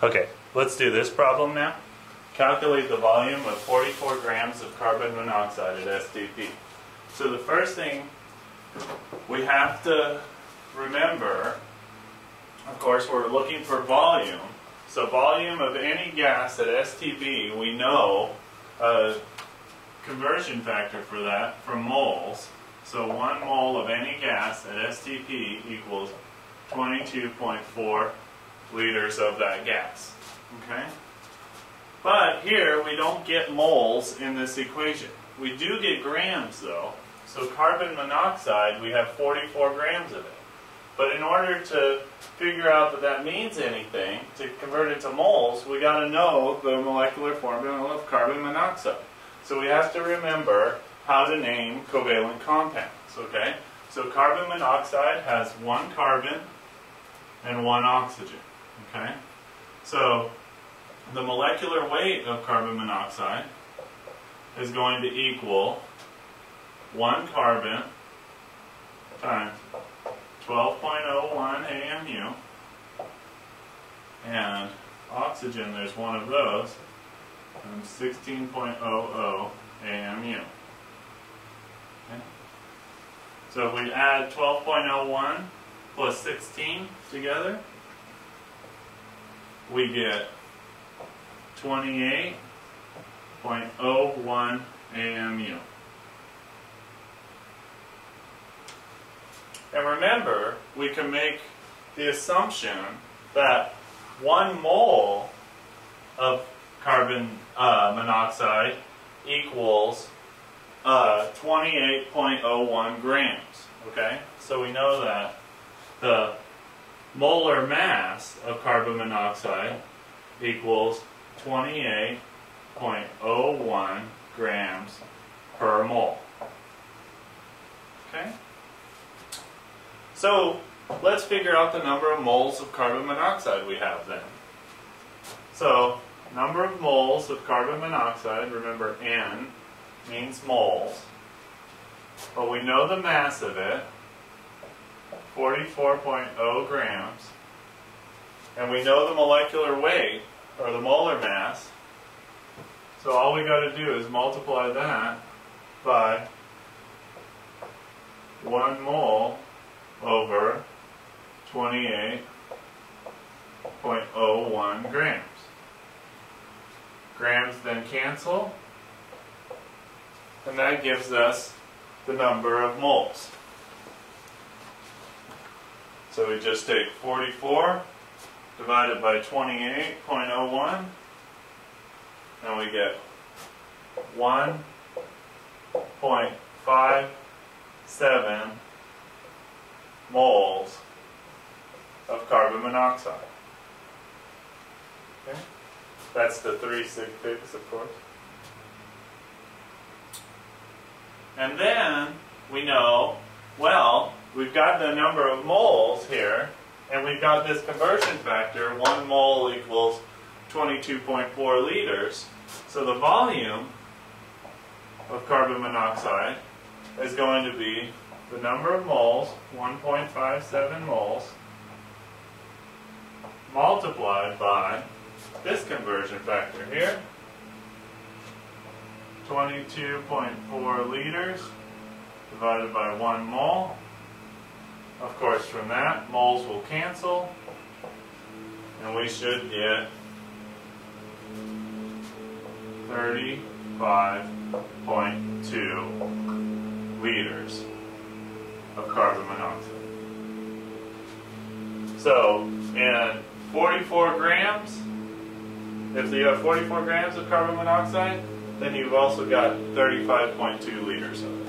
Okay, let's do this problem now. Calculate the volume of 44 grams of carbon monoxide at STP. So the first thing we have to remember, of course, we're looking for volume. So volume of any gas at STP, we know a conversion factor for that from moles. So one mole of any gas at STP equals 22.4 liters of that gas. Okay? But here we don't get moles in this equation. We do get grams though. So carbon monoxide, we have 44 grams of it. But in order to figure out that that means anything, to convert it to moles, we got to know the molecular formula of carbon monoxide. So we have to remember how to name covalent compounds, okay? So carbon monoxide has one carbon and one oxygen, okay? So the molecular weight of carbon monoxide is going to equal one carbon times 12.01 AMU and oxygen, there's one of those, and 16.00 AMU. Okay. So if we add 12.01 plus 16 together, we get 28.01 AMU. And remember, we can make the assumption that one mole of carbon uh, monoxide equals uh, 28.01 grams. Okay? So we know that the molar mass of carbon monoxide equals 28.01 grams per mole. Okay? So let's figure out the number of moles of carbon monoxide we have then. So number of moles of carbon monoxide, remember N means moles, but we know the mass of it, 44.0 grams, and we know the molecular weight, or the molar mass, so all we got to do is multiply that by 1 mole over 28.01 grams. Grams then cancel, and that gives us the number of moles. So we just take 44 divided by 28.01, and we get 1.57 moles of carbon monoxide. Okay? That's the three sig figs, of course. And then we know, well, we've got the number of moles here, and we've got this conversion factor, one mole equals 22.4 liters. So the volume of carbon monoxide is going to be the number of moles, 1.57 moles, multiplied by this conversion factor here, 22.4 liters divided by 1 mole. Of course, from that, moles will cancel, and we should get 35.2 liters of carbon monoxide. So, in 44 grams, if you have 44 grams of carbon monoxide, then you've also got 35.2 liters of it.